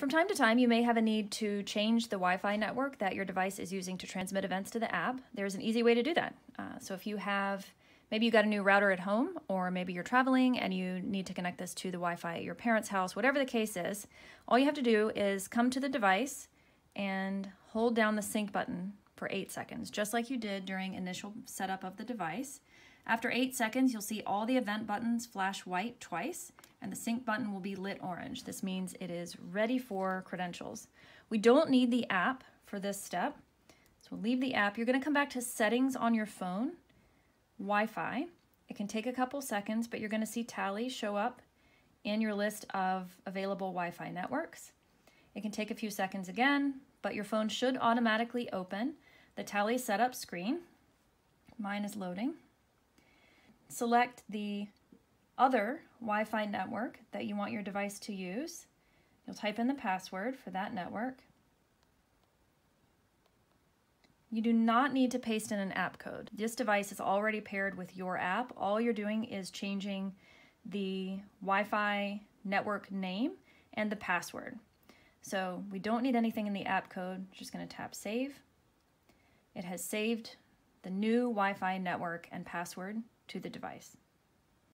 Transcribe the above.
From time to time, you may have a need to change the Wi-Fi network that your device is using to transmit events to the app. There's an easy way to do that. Uh, so if you have, maybe you got a new router at home, or maybe you're traveling and you need to connect this to the Wi-Fi at your parents' house, whatever the case is, all you have to do is come to the device and hold down the sync button for eight seconds, just like you did during initial setup of the device. After eight seconds, you'll see all the event buttons flash white twice, and the sync button will be lit orange. This means it is ready for credentials. We don't need the app for this step. So we'll leave the app. You're gonna come back to settings on your phone, Wi-Fi. It can take a couple seconds, but you're gonna see Talli show up in your list of available Wi-Fi networks. It can take a few seconds again, but your phone should automatically open the Talli setup screen. Mine is loading. Select the other Wi-Fi network that you want your device to use. You'll type in the password for that network. You do not need to paste in an app code. This device is already paired with your app. All you're doing is changing the Wi-Fi network name and the password. So we don't need anything in the app code. Just gonna tap save. It has saved the new Wi-Fi network and password to the device.